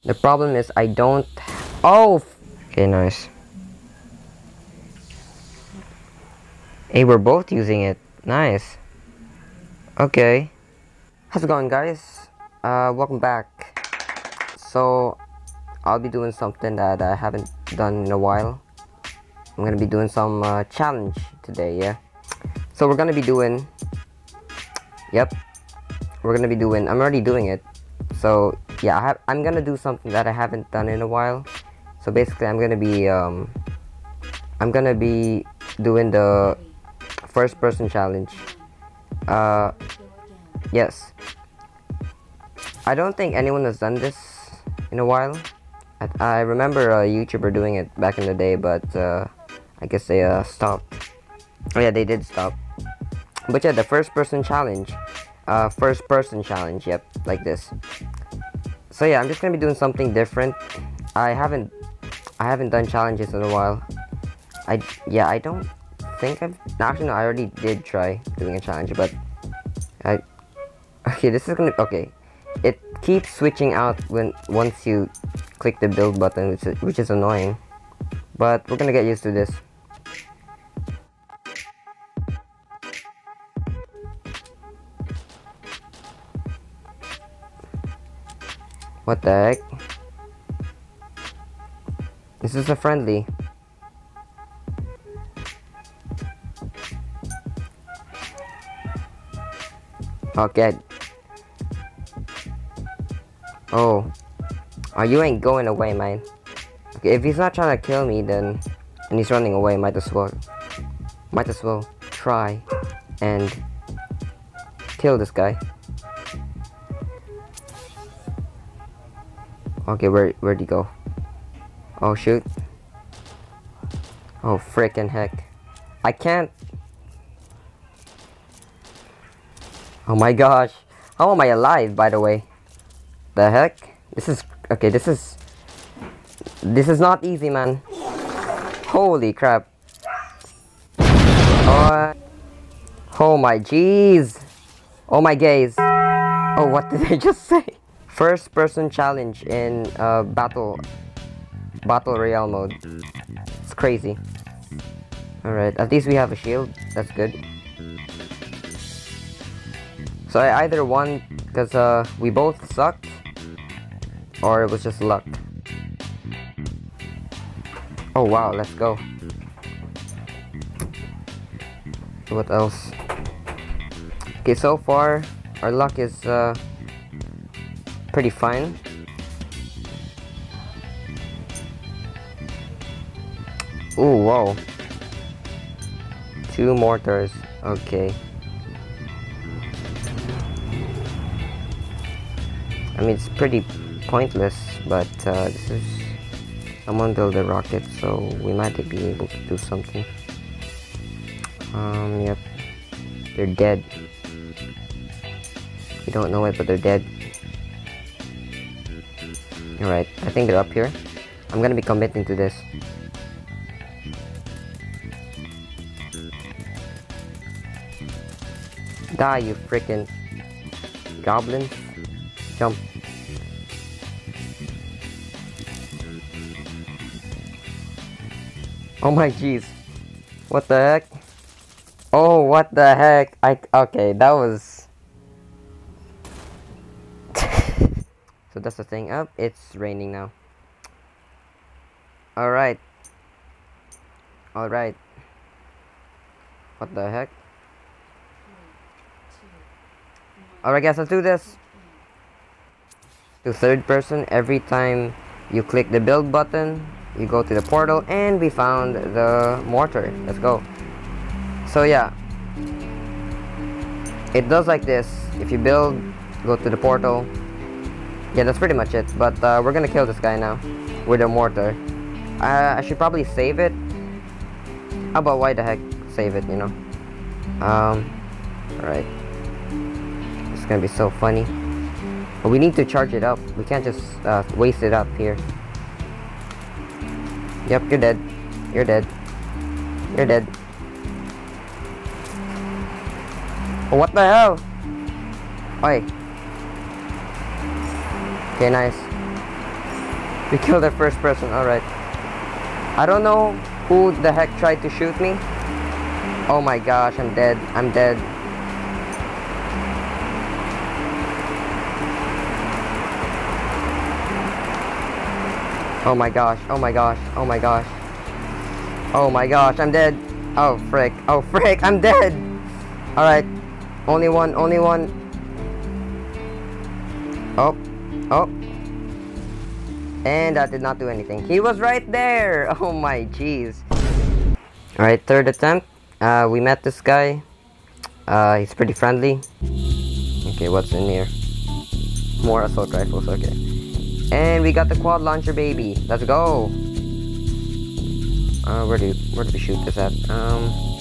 The problem is I don't... Oh! Okay, nice. Hey, we're both using it. Nice. Okay. How's it going, guys? Uh, welcome back. So, I'll be doing something that I haven't done in a while. I'm gonna be doing some uh, challenge today, yeah? So we're gonna be doing... Yep. We're gonna be doing... I'm already doing it. So, yeah, I I'm gonna do something that I haven't done in a while. So basically, I'm gonna be... Um, I'm gonna be doing the first person challenge. Uh, yes. I don't think anyone has done this in a while. I, I remember a YouTuber doing it back in the day, but uh, I guess they uh, stopped. Oh yeah, they did stop. But yeah, the first person challenge. Uh, first person challenge, yep, like this. So yeah, I'm just gonna be doing something different. I haven't, I haven't done challenges in a while. I, yeah, I don't think I've, actually no, I already did try doing a challenge, but I, okay, this is gonna, okay. It keeps switching out when, once you click the build button, which is, which is annoying. But we're gonna get used to this. What the heck? This is a friendly. Okay. Oh. Oh, you ain't going away, man. Okay, if he's not trying to kill me, then... And he's running away, might as well... Might as well try and kill this guy. Okay, where where'd he go? Oh shoot. Oh freaking heck. I can't Oh my gosh. How am I alive by the way? The heck? This is okay, this is this is not easy man. Holy crap. Oh, oh my jeez. Oh my gaze. Oh what did I just say? First person challenge in uh, battle battle royale mode. It's crazy. Alright, at least we have a shield. That's good. So I either won because uh, we both sucked, or it was just luck. Oh wow, let's go. What else? Okay, so far our luck is uh, pretty fine. Oh whoa. Two mortars. Okay. I mean, it's pretty pointless, but uh, this is someone built a rocket, so we might be able to do something. Um, yep. They're dead. We don't know it, but they're dead. Alright, I think they're up here. I'm gonna be committing to this. Die, you freaking goblins. Jump. Oh my jeez. What the heck? Oh, what the heck? I okay, that was That's the thing up. It's raining now. Alright. Alright. What the heck? Alright guys, let's do this. To third person every time you click the build button you go to the portal and we found the mortar let's go so yeah it does like this if you build go to the portal yeah that's pretty much it but uh, we're gonna kill this guy now with a mortar uh, I should probably save it how about why the heck save it you know um alright it's gonna be so funny but we need to charge it up we can't just uh, waste it up here Yep, you're dead. You're dead. You're dead. Oh, what the hell? Oi. Okay, nice. We killed the first person, alright. I don't know who the heck tried to shoot me. Oh my gosh, I'm dead. I'm dead. Oh my gosh, oh my gosh, oh my gosh. Oh my gosh, I'm dead. Oh frick, oh frick, I'm dead. Alright, only one, only one. Oh, oh. And that did not do anything. He was right there. Oh my jeez. Alright, third attempt. Uh, we met this guy. Uh, he's pretty friendly. Okay, what's in here? More assault rifles, okay. And we got the quad launcher baby. Let's go. Uh, where do where do we shoot this at? Um.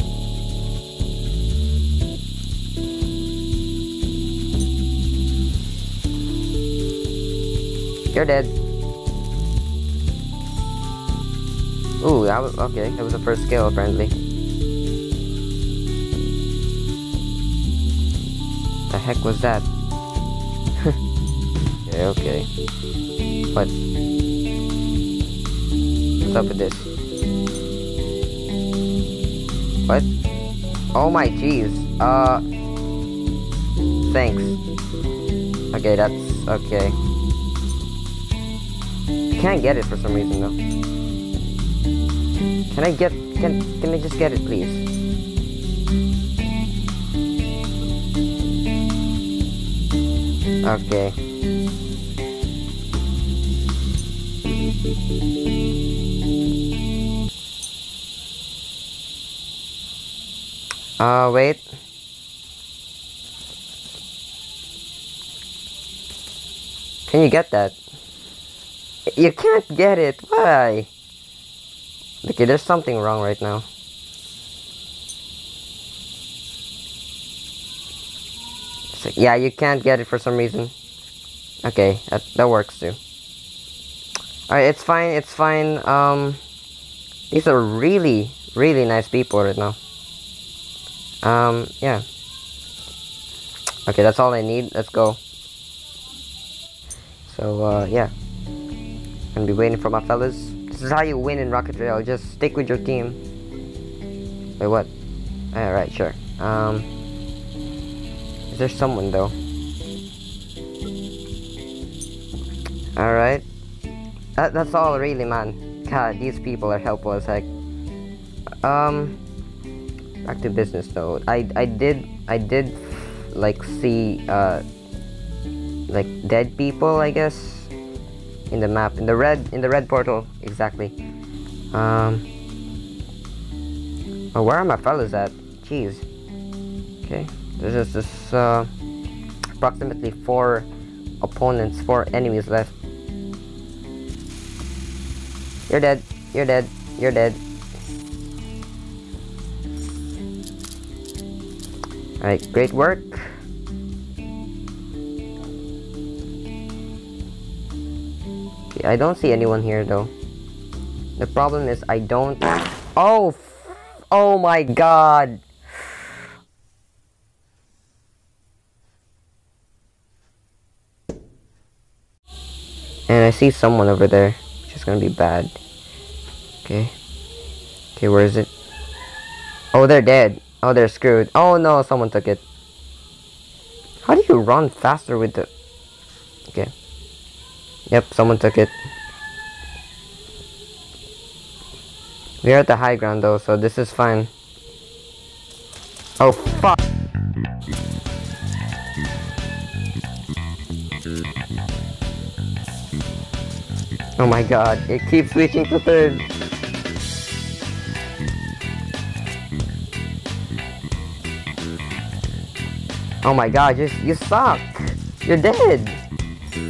You're dead. Ooh, that was okay. That was the first kill, apparently. The heck was that? okay, okay. What? What's up with this? What? Oh my jeez. Uh. Thanks. Okay, that's okay. Can't get it for some reason though. Can I get? Can Can I just get it, please? Okay. Uh, wait. Can you get that? You can't get it. Why? Okay, there's something wrong right now. Like, yeah, you can't get it for some reason. Okay, that, that works too. Alright, it's fine, it's fine. Um, these are really, really nice people right now. Um, yeah. Okay, that's all I need. Let's go. So, uh, yeah. Gonna be waiting for my fellas. This is how you win in Rocket Royale. Just stick with your team. Wait, what? Alright, sure. Um, is there someone, though? Alright. That, that's all, really, man. God, these people are helpful as heck. Um back to business though i i did i did like see uh like dead people i guess in the map in the red in the red portal exactly. Um oh where are my fellas at? Jeez. Okay there's just this uh approximately four opponents four enemies left. You're dead you're dead you're dead. Alright, great work. I don't see anyone here though. The problem is I don't... Oh! Oh my god! And I see someone over there, which is gonna be bad. Okay. Okay, where is it? Oh, they're dead. Oh, they're screwed. Oh no, someone took it. How do you run faster with the... Okay. Yep, someone took it. We are at the high ground though, so this is fine. Oh, fuck! Oh my god, it keeps switching to third. Oh my god, you, you suck. You're dead.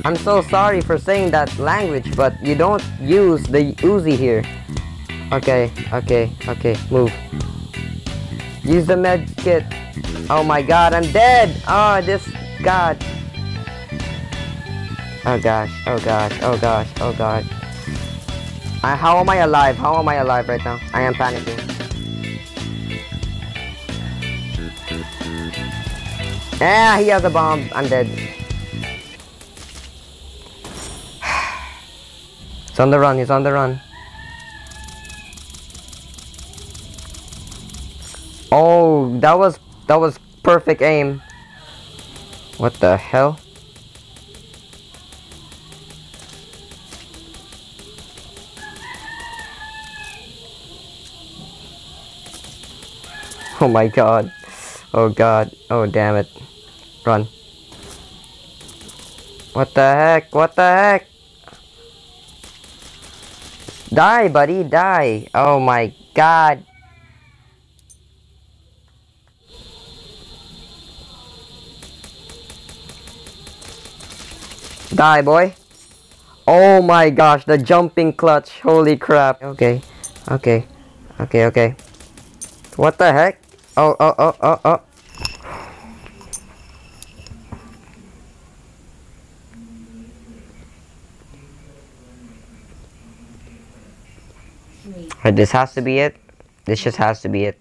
I'm so sorry for saying that language, but you don't use the Uzi here. Okay, okay, okay, move. Use the med kit. Oh my god, I'm dead! Oh, this... God. Oh gosh, oh gosh, oh gosh, oh god. How am I alive? How am I alive right now? I am panicking. Yeah, he has a bomb. I'm dead. He's on the run, he's on the run. Oh, that was that was perfect aim. What the hell? Oh my god. Oh god. Oh damn it. Run. What the heck? What the heck? Die, buddy, die. Oh my god. Die, boy. Oh my gosh, the jumping clutch. Holy crap. Okay, okay, okay, okay. What the heck? Oh, oh, oh, oh, oh. This has to be it. This just has to be it.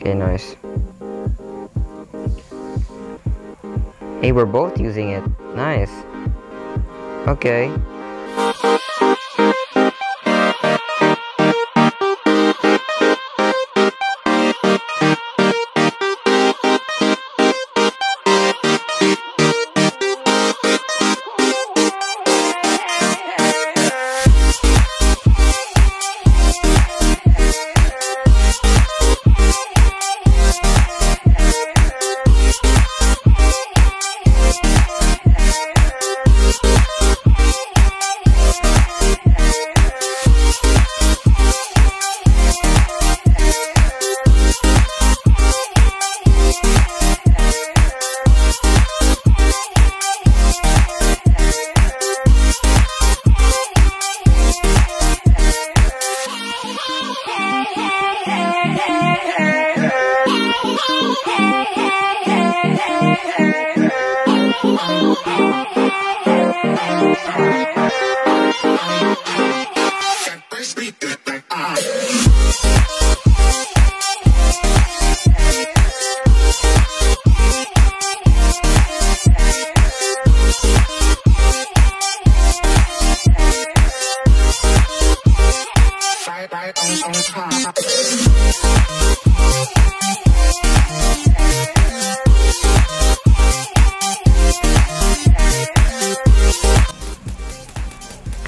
Okay, nice. Hey, we're both using it. Nice. Okay.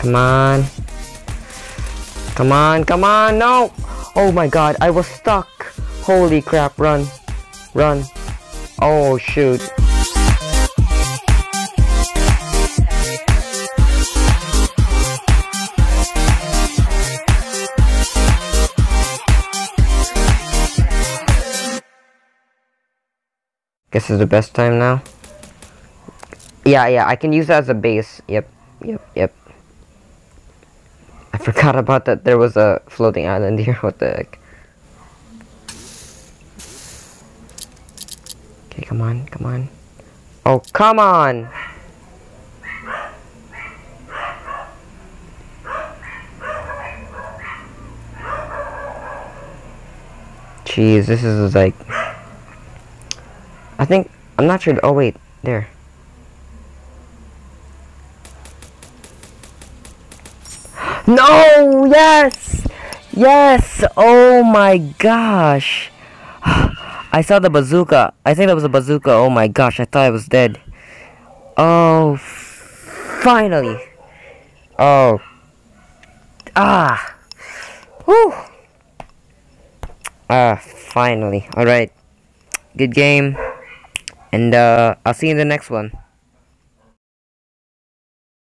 Come on. Come on, come on, no! Oh my god, I was stuck. Holy crap, run. Run. Oh shoot. Guess it's the best time now. Yeah, yeah, I can use that as a base. Yep, yep, yep. I forgot about that there was a floating island here. What the heck? Okay, come on, come on. Oh, come on! Jeez, this is like... I think... I'm not sure... Oh, wait. There. No! Yes! Yes! Oh my gosh! I saw the bazooka. I think that was a bazooka. Oh my gosh, I thought I was dead. Oh, finally! Oh. Ah! Whew! Ah, finally. Alright. Good game. And, uh, I'll see you in the next one.